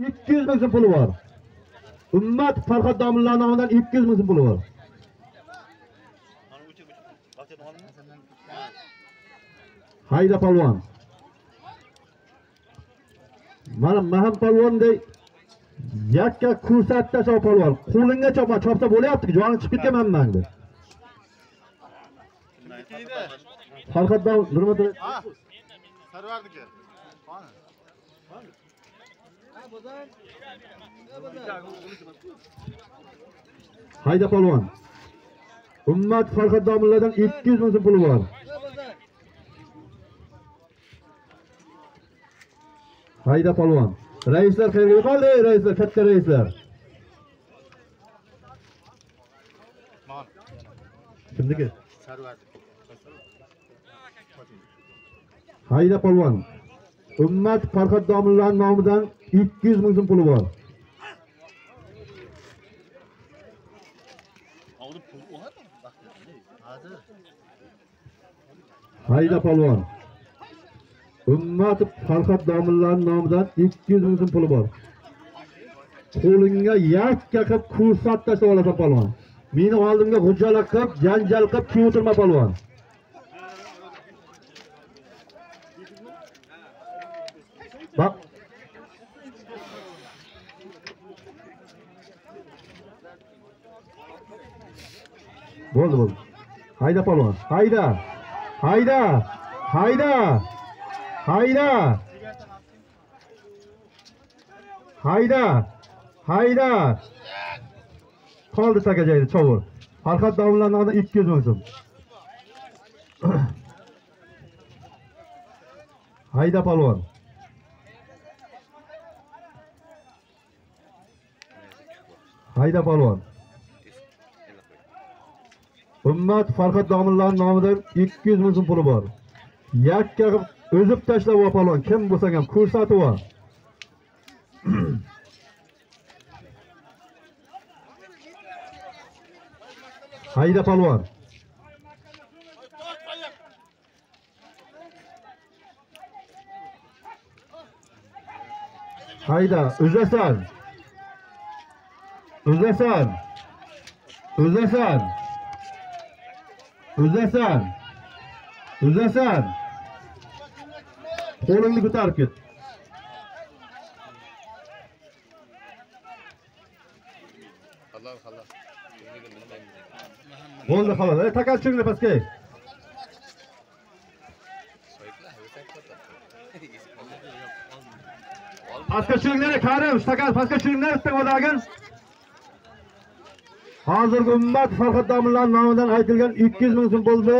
200 ming so'm puli bor. Ummat Farhod domlalar nomidan 200 ming so'm puli bor. Hayda palvon. Mana Maham palvonday yakka ko'rsatda shu palvon. Qo'lingga chopma, chopsa bo'lyapti, joni chiqib ketgan manmangda. Farhod dom nurmat Ha. Ah, Hayda palvon. Ummat Farhod domlalardan 200 ming so'm puli bor. Hayda palvon. Raislar qayerga qoldi? Raislar, katta raislar. Kimniki? Sarvardiki. Hayda polvon. Ummat Farhod domlalar nomidan 200 ming so'm puli bor. Oldi pul o'g'adi. Hozir. Hayda polvon. Ummat Farhod domlalar nomidan 200 ming so'm puli bor. Qo'lingga yakka qilib ko'rsat tashlab olasan polvon. Meni oldimga hujjatlar qilib, janjal qilib kim o'tirma polvon. Bak. Bo'ldi, bo'ldi. Hayda polvon. Hayda. Hayda. Hayda. Hayda. Hayda. Hayda. Qoldi takajaydi chovur. Farhod domlalarning 200 ming so'm. Hayda polvon. Hayda polvon. Ummat Farhod domlalar nomidan 200 ming so'm puli bor. Yakka qilib o'zib tashlab ol polvon. Kim bo'lsa ham ko'rsatib ol. Hayda polvon. Hayda, uzasan. Özdesan. Özdesan. Özdesan. Özdesan. Qo'lingni ko'tarib ket. Halol, halol. Bo'ldi, halol. Ey, takas cho'ngni pastga. Pastga cho'nglar, karim, takas pastga cho'nglar, istag'odagin. Hozirgi ummat Farhod domlalar nomidan aytilgan 200 ming so'm bo'ldi.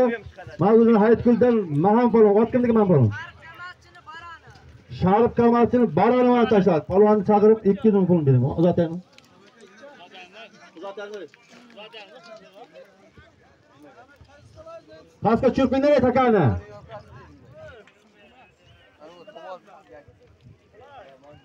Men o'zim Hayitguldan Maham polvon, otgandagi Maham polvon. Sharif Kamalchini barani tashladi. Polvonni chaqirib 200 ming pul berdim. Uzataymi? Pastga tushib mindiray takani.